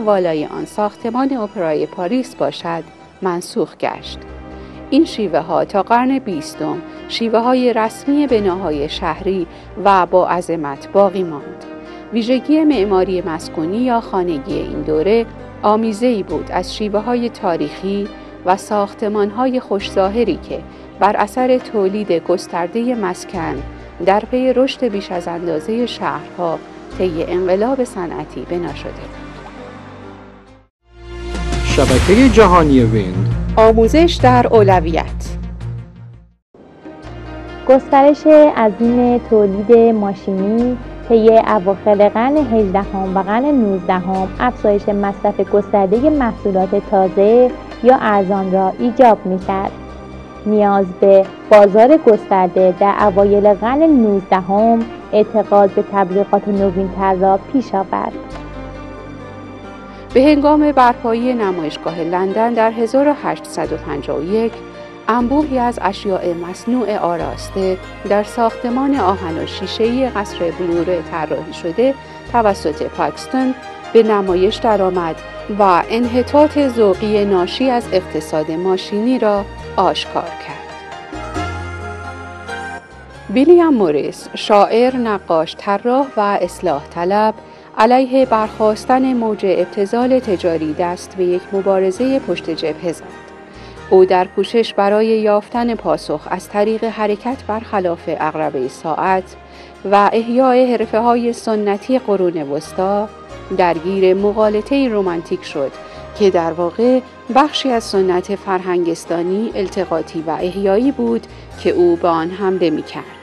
والای آن ساختمان اپرای پاریس باشد منسوخ گشت. این شیوه ها تا قرن بیستم شیوه های رسمی بناهای شهری و با عظمت باقی ماند. ویژگی معماری مسکونی یا خانگی این دوره آمیزه ای بود از شیوه های تاریخی و ساختمان های خوشظاهری که بر اثر تولید گسترده مسکن در پی رشد بیش از اندازه شهرها طی انقلاب صنعتی بنا شده. شبکه جهانی ویند آموزش در اولویت گسترش عظیم تولید ماشینی طی اواخر قرن 18 و قرن 19 افزایش مصرف گسترده محصولات تازه یا ارزان را ایجاب می‌کرد. نیاز به بازار گسترده در اوایل قرن 19 اعتقاد به تبلیغات نوینتر را پیش آورد. به هنگام برپایی نمایشگاه لندن در 1851 انبوهی از اشیاء مصنوع آراسته در ساختمان آهن و شیشه‌ای قصر بلور طراحی شده توسط پاکستون به نمایش درآمد و انحطاط ذوقی ناشی از اقتصاد ماشینی را آشکار کرد. ویلیام موریس شاعر، نقاش، طراح و اصلاح طلب علیه برخواستن موج ابتزال تجاری دست به یک مبارزه پشت جبهه زد. او در کوشش برای یافتن پاسخ از طریق حرکت برخلاف اقربه ساعت و احیای حرفه های سنتی قرون وسطا درگیر مقالطه رومانتیک شد که در واقع بخشی از سنت فرهنگستانی، التقاطی و احیایی بود که او به آن حمله می کرد.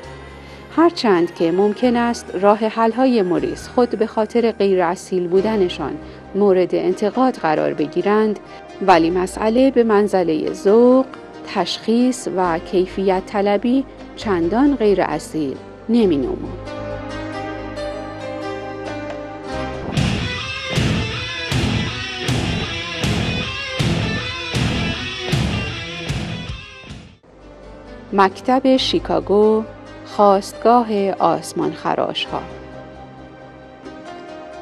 هرچند که ممکن است راه حل‌های موریس خود به خاطر غیر اصیل بودنشان مورد انتقاد قرار بگیرند ولی مسئله به منزله ذوق، تشخیص و کیفیت طلبی چندان غیر اصیل نمی نمود. مکتب شیکاگو خواستگاه آسمان خراش ها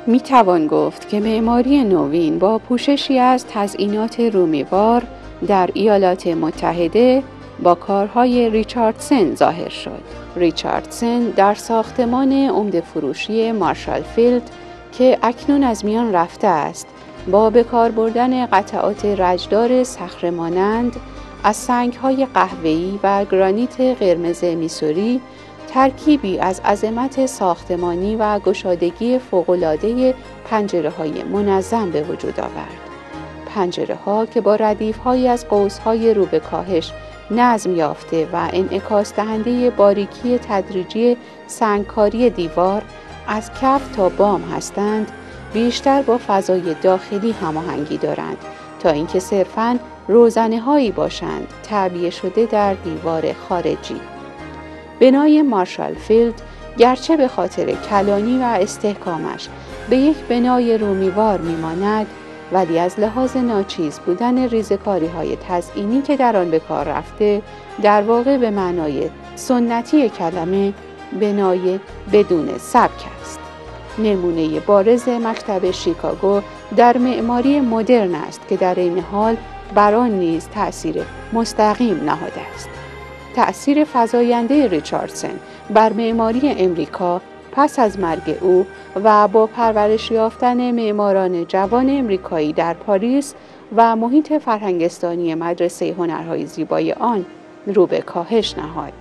می توان گفت که معماری نوین با پوششی از تزئینات رومیوار در ایالات متحده با کارهای ریچاردسن ظاهر شد. ریچاردسن در ساختمان عمده فروشی مارشال فیلد که اکنون از میان رفته است با به کار بردن قطعات رجدار صخره از سنگهای قهوه‌ای و گرانیت قرمز میسوری ترکیبی از عظمت ساختمانی و گشادگی فوقالعاده پنجره های منظم به وجود آورد. پنجره ها که با ردیف های از قوس های رو به کاهش نظم یافته و انعکاس دهنده باریکی تدریجی سنگکاری دیوار از کف تا بام هستند بیشتر با فضای داخلی هماهنگی دارند تا اینکه صرفاً روزنه هایی باشند تعبیه شده در دیوار خارجی. بنای مارشال فیلد گرچه به خاطر کلانی و استحکامش به یک بنای رومیوار میماند ولی از لحاظ ناچیز بودن ریزکاری های تزئینی که در آن به کار رفته در واقع به معنای سنتی کلمه بنای بدون سبک است. نمونه بارز مکتب شیکاگو در معماری مدرن است که در این حال بر آن نیز تأثیر مستقیم نهاده است. تأثیر فزاینده ریچاردسن بر معماری امریکا پس از مرگ او و با پرورش یافتن معماران جوان امریکایی در پاریس و محیط فرهنگستانی مدرسه هنرهای زیبای آن رو به کاهش نهاد.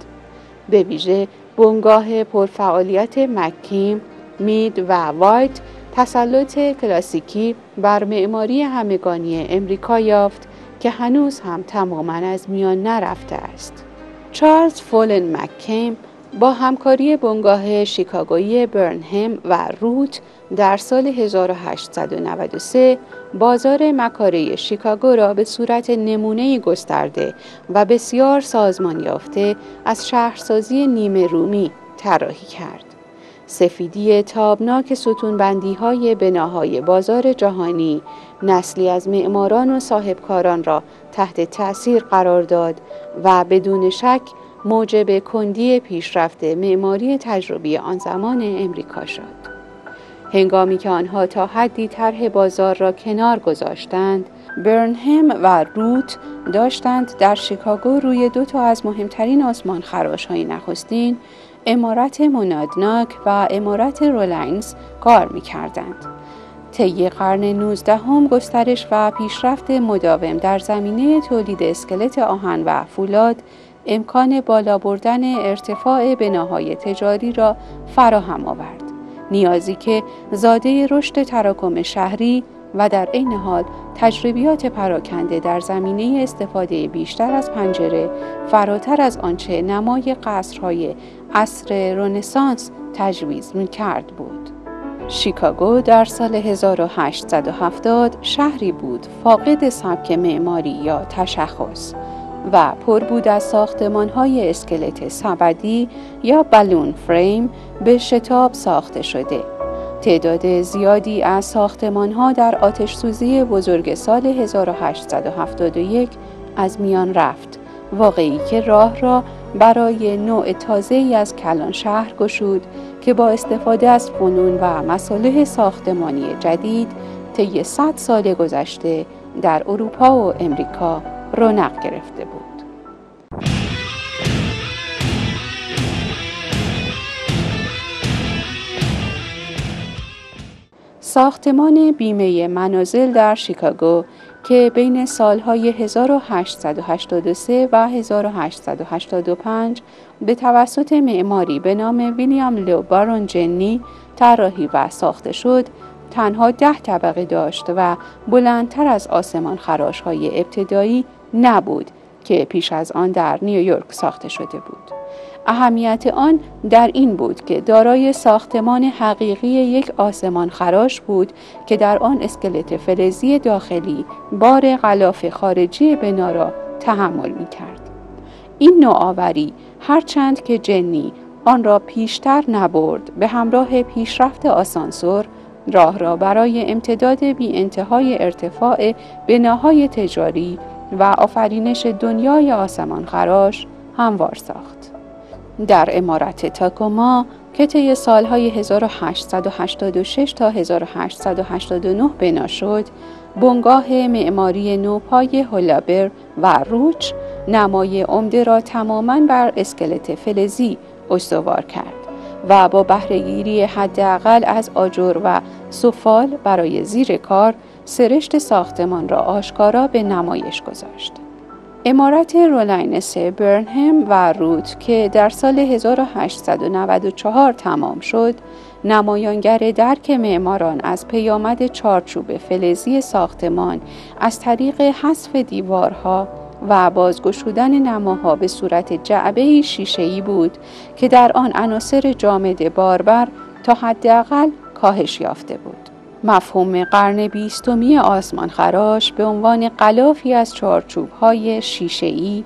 به ویژه بنگاه پرفعالیت مکیم، مید و وایت تسلط کلاسیکی بر معماری همگانی امریکا یافت که هنوز هم تماما از میان نرفته است. چارلز فولن مککیم با همکاری بنگاه شیکاگویی برنهم و روت در سال 1893 بازار مکاره شیکاگو را به صورت نمونه گسترده و بسیار سازمان یافته از شهرسازی نیمه رومی طراحی کرد. سفیدی تابناک ستونبندی های بناهای بازار جهانی نسلی از معماران و صاحبکاران را تحت تأثیر قرار داد و بدون شک موجب کندی پیشرفت معماری تجربی آن زمان امریکا شد. هنگامی که آنها تا حدی طرح بازار را کنار گذاشتند برنهم و روت داشتند در شیکاگو روی دو تا از مهمترین آسمان خراش های نخستین امارت منادناک و امارت رولاینز کار می کردند. طی قرن 19 هم گسترش و پیشرفت مداوم در زمینه تولید اسکلت آهن و فولاد امکان بالا بردن ارتفاع بناهای تجاری را فراهم آورد. نیازی که زاده رشد تراکم شهری و در عین حال تجربیات پراکنده در زمینه استفاده بیشتر از پنجره فراتر از آنچه نمای قصرهای عصر رنسانس تجویز می کرد بود. شیکاگو در سال 1870 شهری بود فاقد سبک معماری یا تشخص و پر بود از ساختمان های اسکلت سبدی یا بلون فریم به شتاب ساخته شده تعداد زیادی از ساختمان ها در آتش سوزی بزرگ سال 1871 از میان رفت واقعی که راه را برای نوع تازه ای از کلان شهر گشود که با استفاده از فنون و مصالح ساختمانی جدید طی 100 سال گذشته در اروپا و امریکا رونق گرفته بود. ساختمان بیمه منازل در شیکاگو که بین سالهای 1883 و 1885 به توسط معماری به نام ویلیام لو بارون جنی طراحی و ساخته شد تنها ده طبقه داشت و بلندتر از آسمان خراش های ابتدایی نبود که پیش از آن در نیویورک ساخته شده بود. اهمیت آن در این بود که دارای ساختمان حقیقی یک آسمان خراش بود که در آن اسکلت فلزی داخلی بار غلاف خارجی بنا را تحمل می کرد. این نوآوری هرچند که جنی آن را پیشتر نبرد به همراه پیشرفت آسانسور راه را برای امتداد بی انتهای ارتفاع بناهای تجاری و آفرینش دنیای آسمان خراش هموار ساخت. در امارت تاکوما که طی سالهای 1886 تا 1889 بنا شد، بنگاه معماری نوپای هولابر و روچ نمای عمده را تماما بر اسکلت فلزی استوار کرد و با بهرهگیری حداقل از آجر و سفال برای زیر کار سرشت ساختمان را آشکارا به نمایش گذاشت. عمارت ریلاینس برنهم و روت که در سال 1894 تمام شد، نمایانگر درک معماران از پیامد چارچوب فلزی ساختمان از طریق حذف دیوارها و بازگشودن نماها به صورت جعبه شیشه‌ای بود که در آن عناصر جامد باربر تا حداقل کاهش یافته بود. مفهوم قرن بیستمی آسمان خراش به عنوان قلافی از چارچوب های شیشه‌ای